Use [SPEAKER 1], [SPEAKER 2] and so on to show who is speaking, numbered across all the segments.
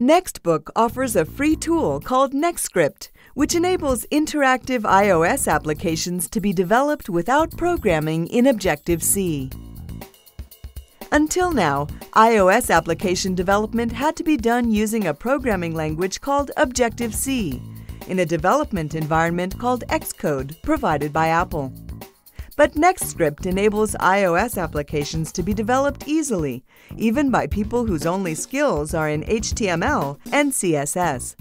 [SPEAKER 1] Nextbook offers a free tool called NextScript, which enables interactive iOS applications to be developed without programming in Objective-C. Until now, iOS application development had to be done using a programming language called Objective-C in a development environment called Xcode provided by Apple. But NextScript enables iOS applications to be developed easily, even by people whose only skills are in HTML and CSS.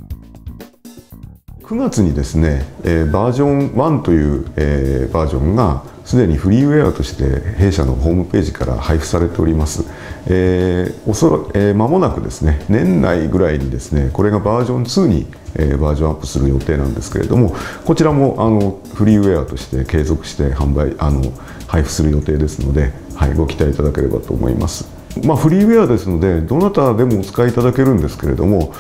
[SPEAKER 2] 9月にですね、えー、バージョン1という、えー、バージョンが すでにフリーウェアとして弊社のホームページから配布されております。えー、おそら、えー、間もなくですね、年内ぐらいにですね、これがバージョン2にえー、バージョンアップする予定なんですけれどもこちらもあのフリーウェアとして継続して販売あの配布する予定ですので、はい、ご期待いただければと思います。まあ、フリーウェアですのでどなたでもお使いいただけるんですけれども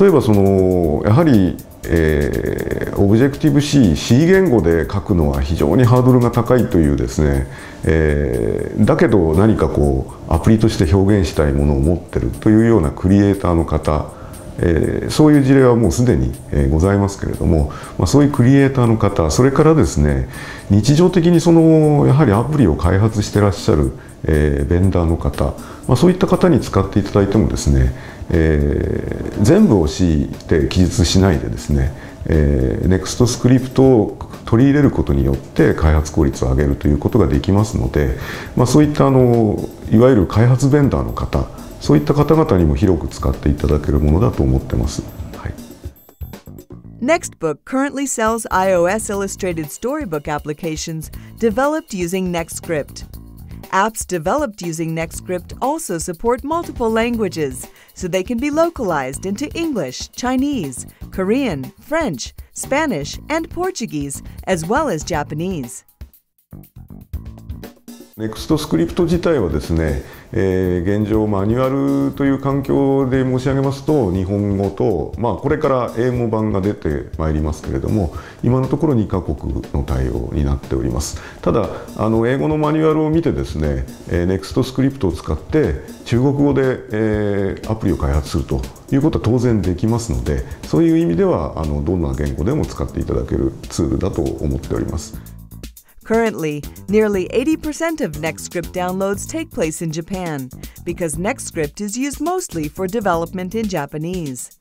[SPEAKER 2] 例えばそのやはり、えー、オブジェクティブ C C 言語で書くのは非常にハードルが高いというですね、えー、だけど何かこうアプリとして表現したいものを持ってるというようなクリエイターの方えー、そういう事例はもうすでに、え、ございますけれども、まあ、そういうクリエイターの方それからですね日常的にそのやはりアプリを開発してらっしゃる、え、ベンダーの方、まあ、そういった方に使っていただいてもですね、えー、全部を強いて記述しないでですね、えー、NEXT スクリプトを取り入れることによって開発効率を上げるということができますので、まあ、そういったあのいわゆる開発ベンダーの方そういった方々にも広く使っていただけるものだと思ってます。はい、
[SPEAKER 1] Nextbook currently sells iOS illustrated storybook applications developed using NextScript. Apps developed using NextScript also support multiple languages, so they can be localized into English, Chinese, Korean, French, Spanish, and Portuguese, as well as Japanese.
[SPEAKER 2] NextScript 自体はですね、えー、現状マニュアルという環境で申し上げますと日本語と、まあ、これから英語版が出てまいりますけれども今のところ2カ国の対応になっておりますただあの英語のマニュアルを見てですね、えー、NextScript を使って中国語で、えー、アプリを開発するということは当然できますのでそういう意味ではあのどんな言語でも使っていただけるツールだと思っております。
[SPEAKER 1] Currently, nearly 80% of NextScript downloads take place in Japan because NextScript is used mostly for development in Japanese.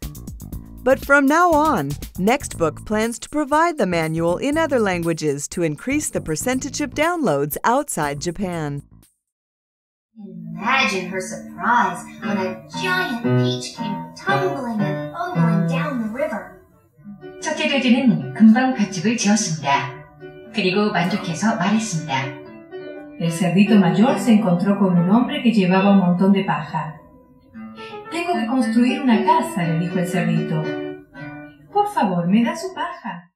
[SPEAKER 1] But from now on, Nextbook plans to provide the manual in other languages to increase the percentage of downloads outside Japan.
[SPEAKER 3] Imagine her surprise when a giant peach came tumbling and fumbling down the river.
[SPEAKER 4] 첫째 돼지는 금방 갓집을 지었습니다. 그리고 만족해서 말했습니다.
[SPEAKER 5] El cerdito mayor se encontró con un hombre que llevaba un montón de paja. Tengo que construir una casa, le dijo el cerdito. Por favor, me da su paja.